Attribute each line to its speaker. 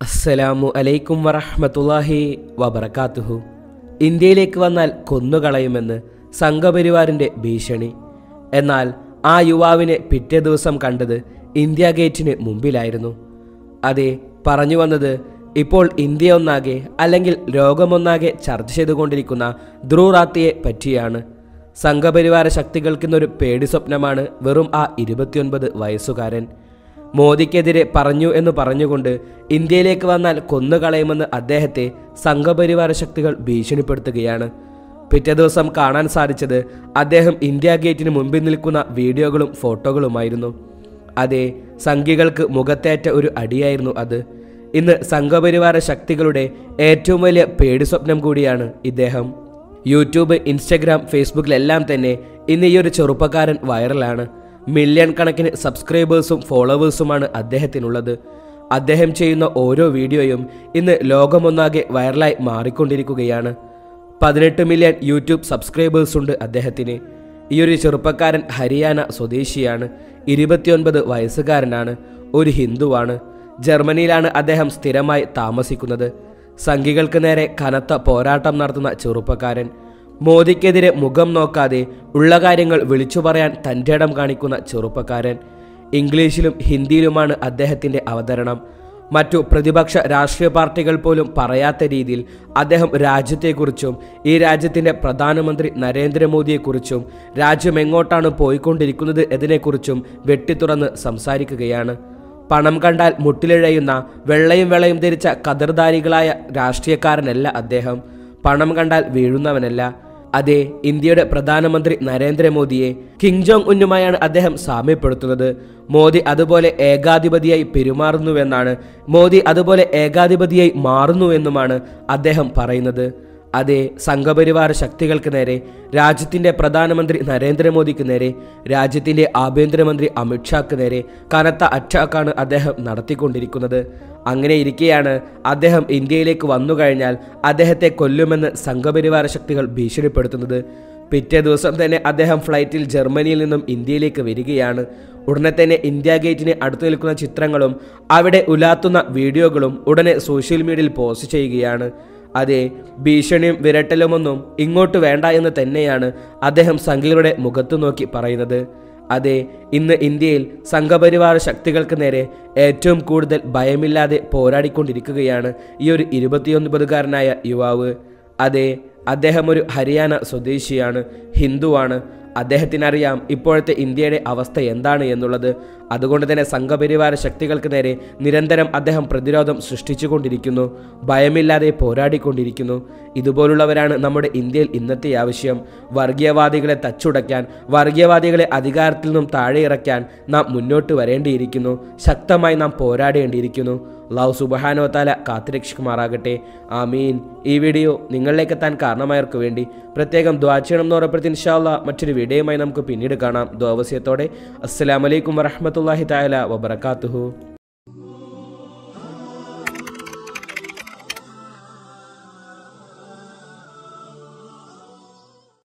Speaker 1: അസ്സലാമു അലൈക്കും വറഹ്മത്തുള്ളാഹി വബറകാതുഹു ഇന്ത്യയിലേക്ക് വന്നാൽ കൊന്നുകളയുമെന്ന് സംഘപരിവാറിന്റെ ഭീഷണി. എന്നാൽ ആ യുവാവിനെ പിറ്റേ ദിവസം കണ്ടത് ഇന്ത്യ ഗേറ്റിന് മുമ്പിലായിരുന്നു. അതെ പറഞ്ഞു വന്നത് ഇപ്പോൾ ഇന്ത്യ ഒന്നാകെ അല്ലെങ്കിൽ ലോകമൊന്നാകെ ചർച്ച ചെയ്തുകൊണ്ടിരിക്കുന്ന ധ്രുറാത്തിയെ പറ്റിയാണ്. സംഘപരിവാര ശക്തികൾക്കിന്നൊരു പേടി സ്വപ്നമാണ് വെറും ആ ഇരുപത്തിയൊൻപത് വയസ്സുകാരൻ. മോദിക്കെതിരെ പറഞ്ഞു എന്ന് പറഞ്ഞുകൊണ്ട് ഇന്ത്യയിലേക്ക് വന്നാൽ കൊന്നുകളയുമെന്ന് അദ്ദേഹത്തെ സംഘപരിവാര ശക്തികൾ ഭീഷണിപ്പെടുത്തുകയാണ്. പിറ്റേ ദിവസം കാണാൻ സാധിച്ചത് അദ്ദേഹം ഇന്ത്യ ഗേറ്റിന് മുമ്പിൽ നിൽക്കുന്ന വീഡിയോകളും ഫോട്ടോകളുമായിരുന്നു. അതെ സംഘികൾക്ക് മുഖത്തേറ്റ ഒരു അടിയായിരുന്നു അത്. ഇന്ന് സംഘപരിവാര ശക്തികളുടെ ഏറ്റവും വലിയ പേടി സ്വപ്നം കൂടിയാണ് ഇദ്ദേഹം. യൂട്യൂബ് ഇൻസ്റ്റഗ്രാം ഫേസ്ബുക്കിലെല്ലാം തന്നെ ഇന്ന് ഈ ഒരു ചെറുപ്പക്കാരൻ വൈറലാണ്. മില്യൺ കണക്കിന് സബ്സ്ക്രൈബേഴ്സും ഫോളോവേഴ്സുമാണ് അദ്ദേഹത്തിനുള്ളത്. അദ്ദേഹം ചെയ്യുന്ന ഓരോ വീഡിയോയും ഇന്ന് ലോകമൊന്നാകെ വൈറലായി മാറിക്കൊണ്ടിരിക്കുകയാണ്. പതിനെട്ട് മില്യൺ യൂട്യൂബ് സബ്സ്ക്രൈബേഴ്സ് ഉണ്ട് അദ്ദേഹത്തിന്. ഈ ഒരു ചെറുപ്പക്കാരൻ ഹരിയാന സ്വദേശിയാണ്. ഇരുപത്തിയൊൻപത് വയസ്സുകാരനാണ്. ഒരു ഹിന്ദുവാണ്. ജർമ്മനിയിലാണ് അദ്ദേഹം സ്ഥിരമായി താമസിക്കുന്നത്. സംഘികൾക്ക് നേരെ കനത്ത പോരാട്ടം നടത്തുന്ന ചെറുപ്പക്കാരൻ. മോദിക്കെതിരെ മുഖം നോക്കാതെ ഉള്ള കാര്യങ്ങൾ വിളിച്ചു പറയാൻ തന്റെ ഇടം കാണിക്കുന്ന ചെറുപ്പക്കാരൻ. ഇംഗ്ലീഷിലും ഹിന്ദിയിലുമാണ് അദ്ദേഹത്തിന്റെ അവതരണം. മറ്റു പ്രതിപക്ഷ രാഷ്ട്രീയ പാർട്ടികൾ പോലും പറയാത്ത രീതിയിൽ അദ്ദേഹം രാജ്യത്തെക്കുറിച്ചും ഈ രാജ്യത്തിന്റെ പ്രധാനമന്ത്രി നരേന്ദ്രമോദിയെക്കുറിച്ചും രാജ്യം എങ്ങോട്ടാണ് പോയിക്കൊണ്ടിരിക്കുന്നത് എന്നതിനെക്കുറിച്ചും വെട്ടിത്തുറന്ന് സംസാരിക്കുകയാണ്. പണം കണ്ടാൽ മുട്ടിലിഴയുന്ന വെള്ളയും വെള്ളയും ധരിച്ച കതിർധാരികളായ രാഷ്ട്രീയക്കാരനല്ല അദ്ദേഹം. പണം കണ്ടാൽ വീഴുന്നവനല്ല. അതെ ഇന്ത്യയുടെ പ്രധാനമന്ത്രി നരേന്ദ്രമോദിയെ കിങ് ജോങ് ഉന്നുമായാണ് അദ്ദേഹം സാമ്യപ്പെടുത്തുന്നത്. മോദി അതുപോലെ ഏകാധിപതിയായി പെരുമാറുന്നുവെന്നാണ്. മോദി അതുപോലെ ഏകാധിപതിയായി മാറുന്നുവെന്നുമാണ് അദ്ദേഹം പറയുന്നത്. അതെ സംഘപരിവാര ശക്തികൾക്ക് നേരെ രാജ്യത്തിന്റെ പ്രധാനമന്ത്രി നരേന്ദ്രമോദിക്ക് നേരെ രാജ്യത്തിന്റെ ആഭ്യന്തരമന്ത്രി അമിത്ഷാക്ക് നേരെ കനത്ത അറ്റാക്കാണ് അദ്ദേഹം നടത്തിക്കൊണ്ടിരിക്കുന്നത്. അങ്ങനെ ഇരിക്കെയാണ് അദ്ദേഹം ഇന്ത്യയിലേക്ക് വന്നു കഴിഞ്ഞാൽ അദ്ദേഹത്തെ കൊല്ലുമെന്ന് സംഘപരിവാര ശക്തികൾ ഭീഷണിപ്പെടുത്തുന്നത്. പിറ്റേ ദിവസം തന്നെ അദ്ദേഹം ഫ്ലൈറ്റിൽ ജർമ്മനിയിൽ നിന്നും ഇന്ത്യയിലേക്ക് വരികയാണ്. ഉടനെ തന്നെ ഇന്ത്യ ഗേറ്റിന് അടുത്ത് നിൽക്കുന്ന ചിത്രങ്ങളും അവിടെ ഉലാത്തുന്ന വീഡിയോകളും ഉടനെ സോഷ്യൽ മീഡിയയിൽ പോസ്റ്റ് ചെയ്യുകയാണ്. അതെ ഭീഷണിയും വിരട്ടലുമൊന്നും ഇങ്ങോട്ട് വേണ്ട എന്ന് തന്നെയാണ് അദ്ദേഹം സംഘികളുടെ മുഖത്തു നോക്കി പറയുന്നത്. അതെ ഇന്ന് ഇന്ത്യയിൽ സംഘപരിവാർ ശക്തികൾക്ക് നേരെ ഏറ്റവും കൂടുതൽ ഭയമില്ലാതെ പോരാടിക്കൊണ്ടിരിക്കുകയാണ് ഈ ഒരു ഇരുപത്തിയൊൻപതുകാരനായ യുവാവ്. അതെ അദ്ദേഹം ഒരു ഹരിയാന സ്വദേശിയാണ് ഹിന്ദുവാണ്. അദ്ദേഹത്തിനറിയാം ഇപ്പോഴത്തെ ഇന്ത്യയുടെ അവസ്ഥ എന്താണ് എന്നുള്ളത്. അതുകൊണ്ട് തന്നെ സംഘപരിവാര ശക്തികൾക്ക് നേരെ നിരന്തരം അദ്ദേഹം പ്രതിരോധം സൃഷ്ടിച്ചുകൊണ്ടിരിക്കുന്നു. ഭയമില്ലാതെ പോരാടിക്കൊണ്ടിരിക്കുന്നു. ഇതുപോലുള്ളവരാണ് നമ്മുടെ ഇന്ത്യയിൽ ഇന്നത്തെ ആവശ്യം. വർഗീയവാദികളെ തച്ചുടയ്ക്കാൻ വർഗീയവാദികളെ അധികാരത്തിൽ നിന്നും താഴെ ഇറക്കാൻ നാം മുന്നോട്ട് വരേണ്ടിയിരിക്കുന്നു. ശക്തമായി നാം പോരാടേണ്ടിയിരിക്കുന്നു. അള്ളാഹു സുബഹാനോ താല കാത്തുരക്ഷിക്കുമാറാകട്ടെ ആമീൻ. ഈ വീഡിയോ നിങ്ങളിലേക്ക് എത്താൻ കാരണമായവർക്ക് വേണ്ടി പ്രത്യേകം ദ്വാ ചെയ്യണം എന്ന് ഉറപ്പെടുത്തി ഇൻഷാല്ല മറ്റൊരു വീഡിയോയുമായി നമുക്ക് പിന്നീട് കാണാം. ദ്വാവസ്യത്തോടെ അസ്സലാമലൈക്കും വറഹമത്തല്ലാഹി താല വബർക്കാത്തുഹു